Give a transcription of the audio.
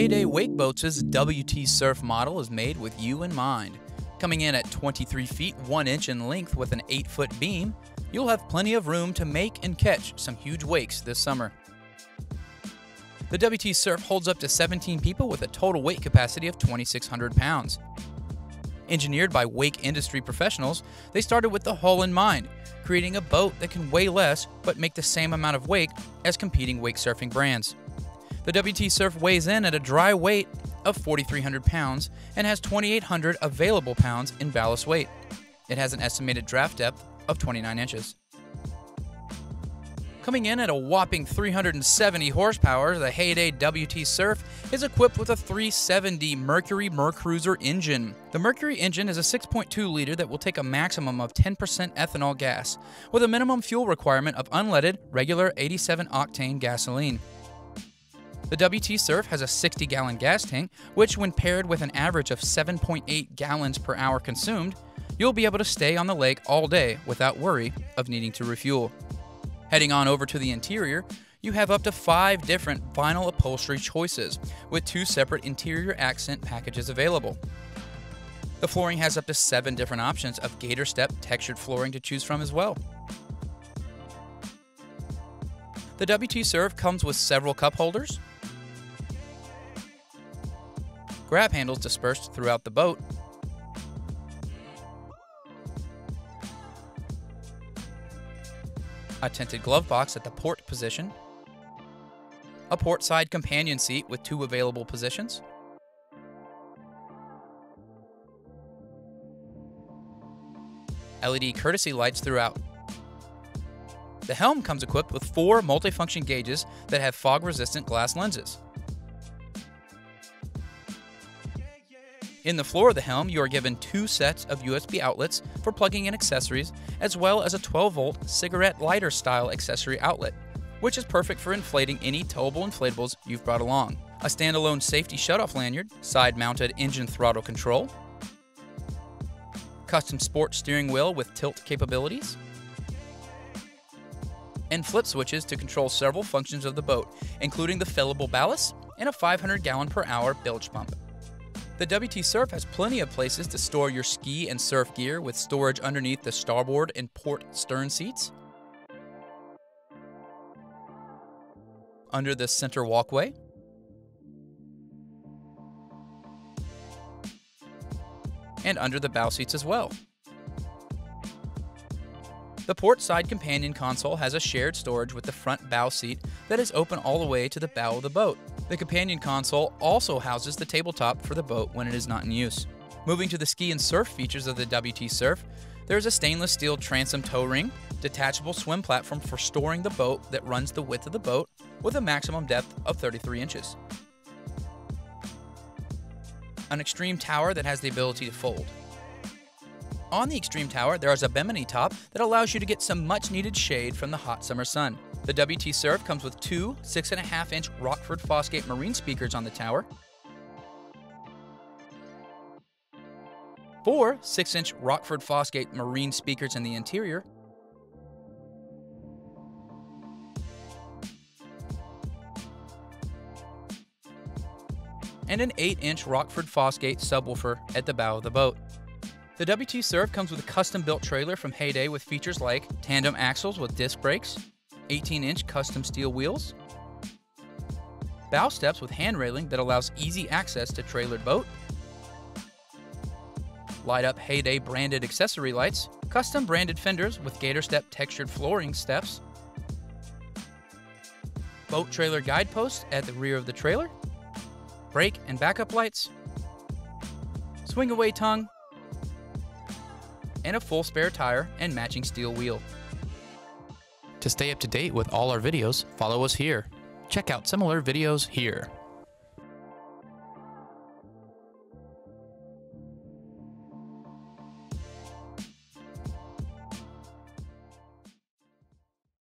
Heyday Wakeboats' WT Surf model is made with you in mind. Coming in at 23 feet 1 inch in length with an 8 foot beam, you'll have plenty of room to make and catch some huge wakes this summer. The WT Surf holds up to 17 people with a total weight capacity of 2,600 pounds. Engineered by wake industry professionals, they started with the hull in mind, creating a boat that can weigh less but make the same amount of wake as competing wake surfing brands. The WT Surf weighs in at a dry weight of 4,300 pounds and has 2,800 available pounds in ballast weight. It has an estimated draft depth of 29 inches. Coming in at a whopping 370 horsepower, the Heyday WT Surf is equipped with a 370 Mercury Mercruiser engine. The Mercury engine is a 6.2 liter that will take a maximum of 10% ethanol gas, with a minimum fuel requirement of unleaded, regular 87 octane gasoline. The WT Surf has a 60 gallon gas tank, which, when paired with an average of 7.8 gallons per hour consumed, you'll be able to stay on the lake all day without worry of needing to refuel. Heading on over to the interior, you have up to five different vinyl upholstery choices, with two separate interior accent packages available. The flooring has up to seven different options of gator step textured flooring to choose from as well. The WT Surf comes with several cup holders, grab handles dispersed throughout the boat, a tinted glove box at the port position, a port side companion seat with two available positions, LED courtesy lights throughout. The helm comes equipped with four multifunction gauges that have fog resistant glass lenses. In the floor of the helm, you are given two sets of USB outlets for plugging in accessories, as well as a 12 volt cigarette lighter style accessory outlet, which is perfect for inflating any towable inflatables you've brought along. A standalone safety shutoff lanyard, side mounted engine throttle control, custom sport steering wheel with tilt capabilities, and flip switches to control several functions of the boat, including the fillable ballast and a 500 gallon per hour bilge pump. The WT Surf has plenty of places to store your ski and surf gear with storage underneath the starboard and port stern seats, under the center walkway, and under the bow seats as well. The port side companion console has a shared storage with the front bow seat that is open all the way to the bow of the boat. The companion console also houses the tabletop for the boat when it is not in use. Moving to the ski and surf features of the WT Surf, there is a stainless steel transom tow ring, detachable swim platform for storing the boat that runs the width of the boat with a maximum depth of 33 inches. An extreme tower that has the ability to fold. On the extreme tower, there is a bimini top that allows you to get some much needed shade from the hot summer sun. The WT Surf comes with two 6.5 inch Rockford Fosgate marine speakers on the tower, four 6 inch Rockford Fosgate marine speakers in the interior, and an 8 inch Rockford Fosgate subwoofer at the bow of the boat. The WT Surf comes with a custom built trailer from Heyday with features like tandem axles with disc brakes, 18 inch custom steel wheels, bow steps with hand railing that allows easy access to trailered boat, light up Heyday branded accessory lights, custom branded fenders with Gator Step textured flooring steps, boat trailer guidepost at the rear of the trailer, brake and backup lights, swing away tongue, and a full spare tire and matching steel wheel. To stay up to date with all our videos, follow us here. Check out similar videos here.